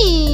¡Ay!